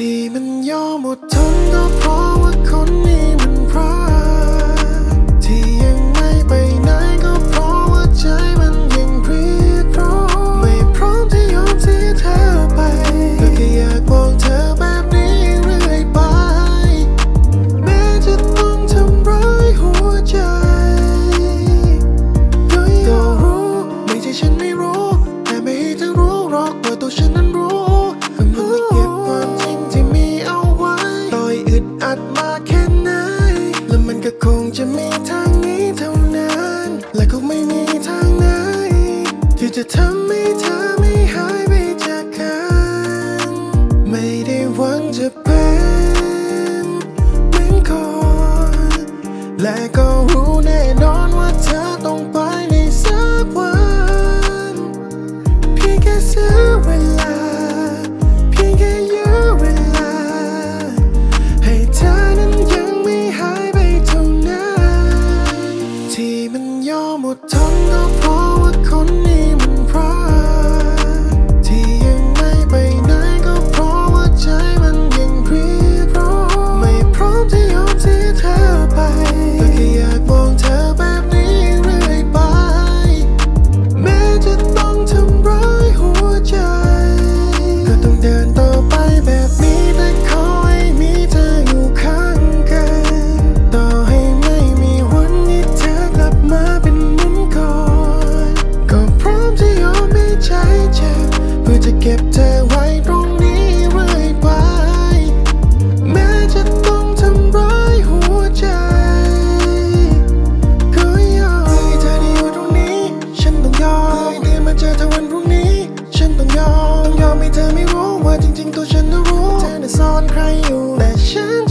ที่มันยอมอดทนก็เพราะว่าคนนี้มันพร้อ จะมีทางนี้เท่านั้น และก็ไม่มีทางไหน ที่จะทำให้เธอไม่หายไปจากกัน ไม่ได้หวังจะเป็นเหมือนก่อนและก็รู้แน่นอน ยอ พื่อจะเก็บเธอไว้ตรงนี้เรื่อยไป แม้จะต้องทำร้ายหัวใจ ก็ยอมให้เธอได้อยู่ตรงนี้ ฉันต้องยอมให้เดินมาเจอเธอวันพรุ่งนี้ ฉันต้องยอม ต้องยอมให้เธอไม่รู้ว่าจริงๆ ตัวฉันน่ะรู้ เธอน่ะซ่อนใครอยู่ แต่ฉัน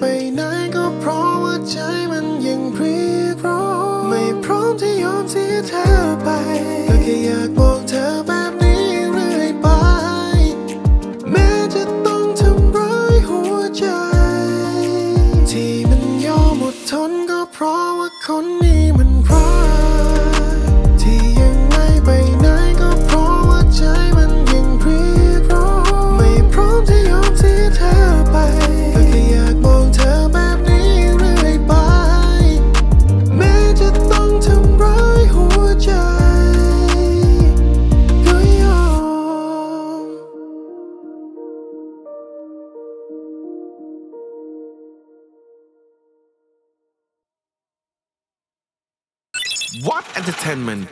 ไปไหนก็เพราะว่าใจมันยังเรียกร้องไม่พร้อมที่ยอมเสียเธอไปก็แค่อยากบอกเธอแบบนี้เรื่อยไป แม้จะต้องทำร้ายหัวใจ ที่มันยอมอดทนก็เพราะว่าคนนี้มัน What Entertainment